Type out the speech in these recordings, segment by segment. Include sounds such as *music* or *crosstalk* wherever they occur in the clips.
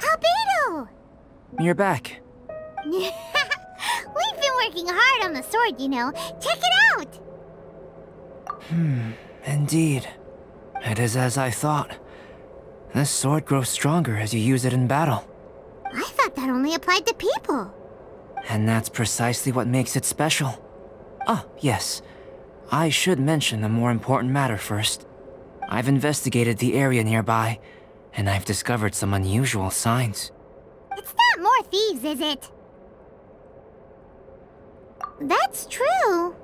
Albedo! You're back. *laughs* *laughs* We've been working hard on the sword, you know. Check it out! Hmm, indeed. It is as I thought. This sword grows stronger as you use it in battle. I thought that only applied to people. And that's precisely what makes it special. Ah, yes. I should mention a more important matter first. I've investigated the area nearby, and I've discovered some unusual signs. It's not more thieves, is it? That's true.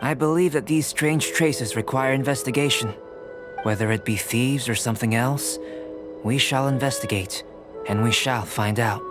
I believe that these strange traces require investigation. Whether it be thieves or something else, we shall investigate, and we shall find out.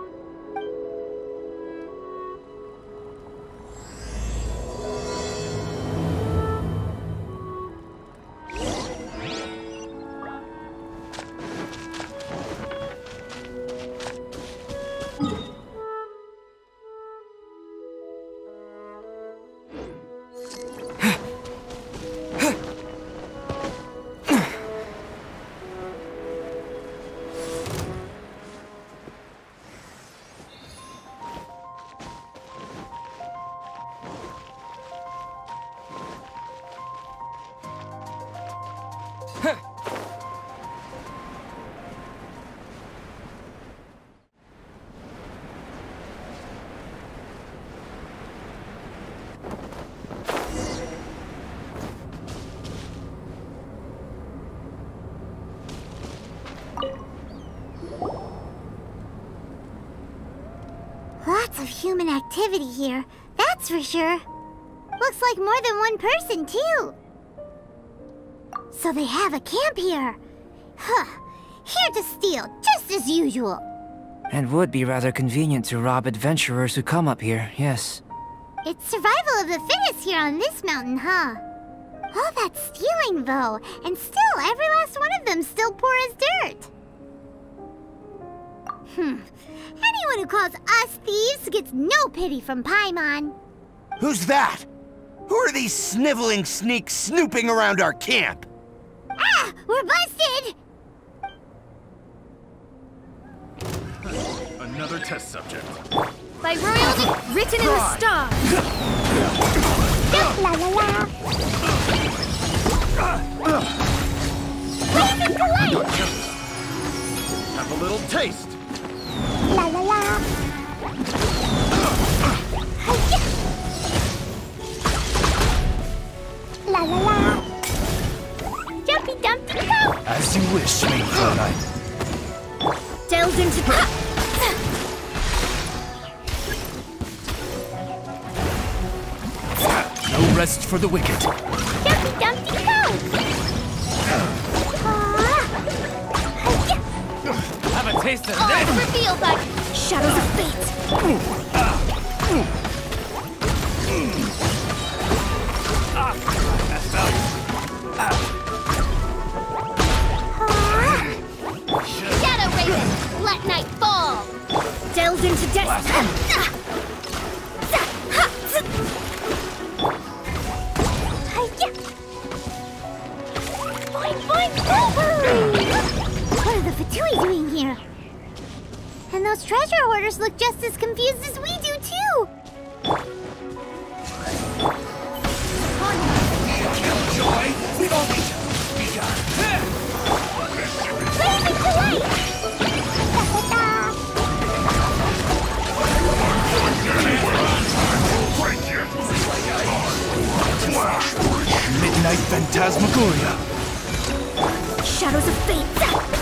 Human activity here, that's for sure. Looks like more than one person, too. So they have a camp here. Huh. Here to steal, just as usual. And would be rather convenient to rob adventurers who come up here, yes. It's survival of the fittest here on this mountain, huh? All that stealing, though, and still every last one of them still poor as dirt. Hmm. Anyone who calls us thieves gets no pity from Paimon. Who's that? Who are these sniveling sneaks snooping around our camp? Ah! We're busted! Another test subject. By royalty written in the stars. La la la! Blazing Delight! Have a little taste. La la la! La la la! Dumpty Go! As you wish, sweet Fräulein. Delved into the... No rest for the wicked. Jumpy Dumpty Go! Taste of All revealed by shadows of fate. Treasure hoarders look just as confused as we do, too! Delight! Da-da-da! Midnight Phantasmagoria. Shadows of fate. Jumpy Dumpty Go! La la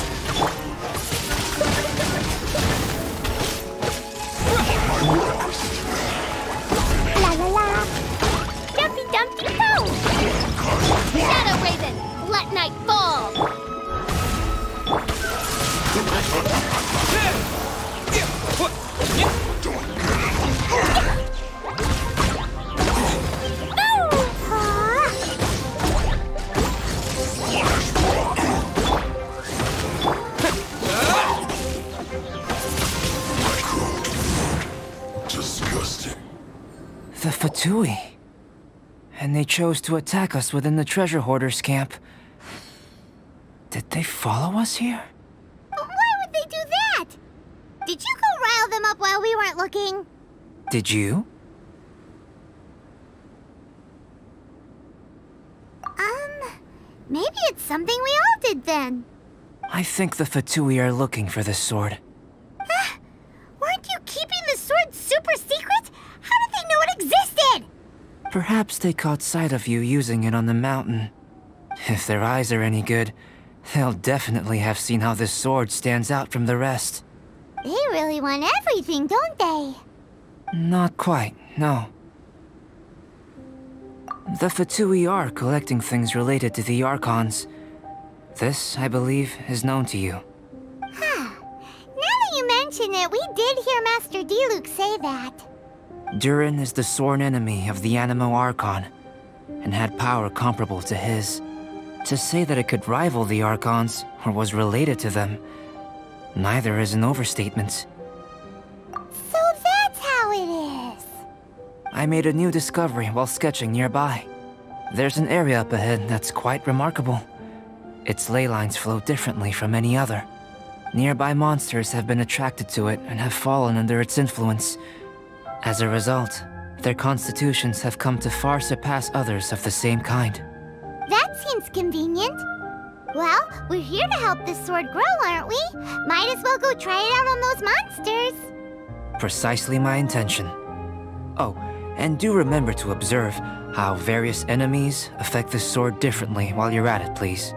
Fatui. And they chose to attack us within the treasure hoarders camp. Did they follow us here? Why would they do that? Did you go rile them up while we weren't looking? Did you? Um, maybe it's something we all did then. I think the Fatui are looking for this sword. Weren't you keeping the sword super secret? How did they know it existed? Perhaps they caught sight of you using it on the mountain. If their eyes are any good, they'll definitely have seen how this sword stands out from the rest. They really want everything, don't they? Not quite, no. The Fatui are collecting things related to the Archons. This, I believe, is known to you. Now that you mention it, we did hear Master Diluc say that. Durin is the sworn enemy of the Anemo Archon, and had power comparable to his. To say that it could rival the Archons, or was related to them, neither is an overstatement. So that's how it is. I made a new discovery while sketching nearby. There's an area up ahead that's quite remarkable. Its ley lines flow differently from any other. Nearby monsters have been attracted to it and have fallen under its influence. As a result, their constitutions have come to far surpass others of the same kind. That seems convenient. Well, we're here to help this sword grow, aren't we? Might as well go try it out on those monsters. Precisely my intention. Oh, and do remember to observe how various enemies affect this sword differently while you're at it, please.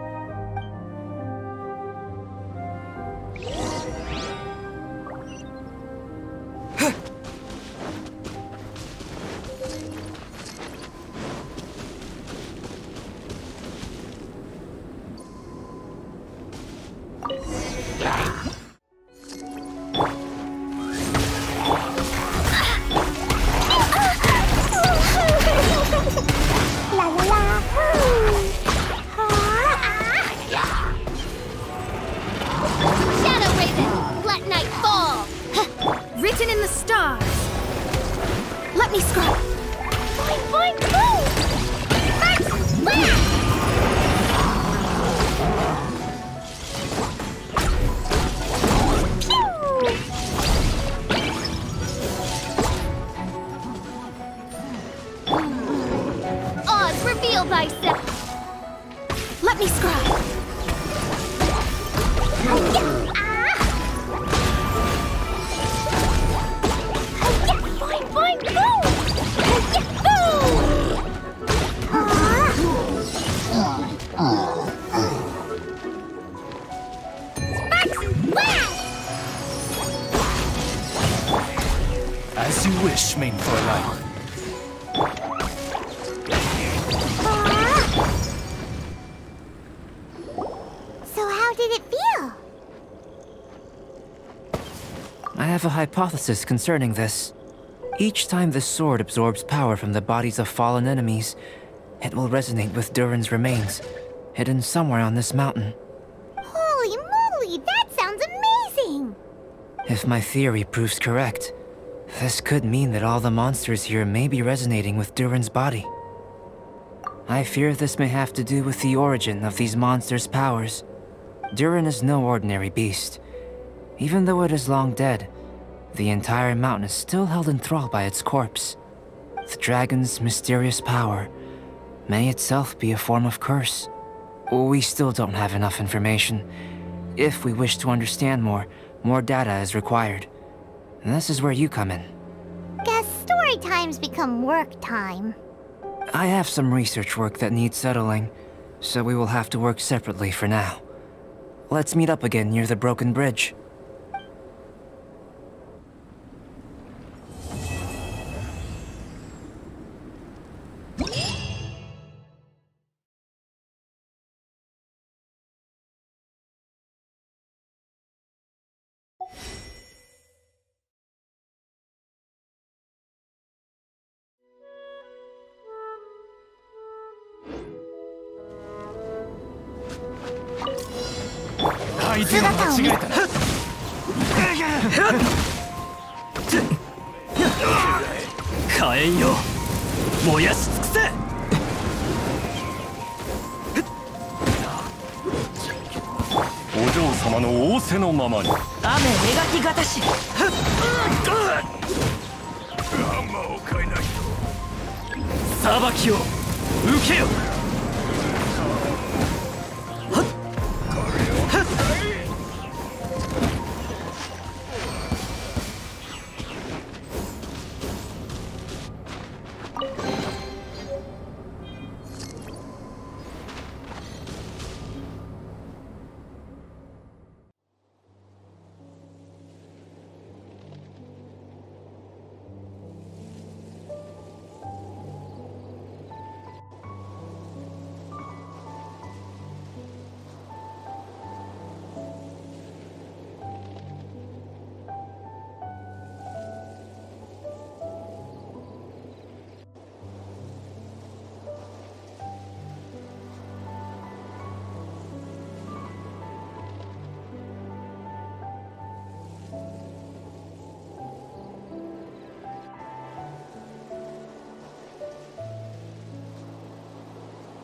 I have a hypothesis concerning this. Each time this sword absorbs power from the bodies of fallen enemies, it will resonate with Durin's remains, hidden somewhere on this mountain. Holy moly, that sounds amazing! If my theory proves correct, this could mean that all the monsters here may be resonating with Durin's body. I fear this may have to do with the origin of these monsters' powers. Durin is no ordinary beast. Even though it is long dead, the entire mountain is still held in thrall by its corpse. The dragon's mysterious power may itself be a form of curse. We still don't have enough information. If we wish to understand more, more data is required. And this is where you come in. Guess story times become work time. I have some research work that needs settling, so we will have to work separately for now. Let's meet up again near the broken bridge. アイデアを間違えた。な火炎よ燃やし尽くせ。お嬢様の仰せのままに。雨描きがたし。アンマーを変えないと。裁きを受けよ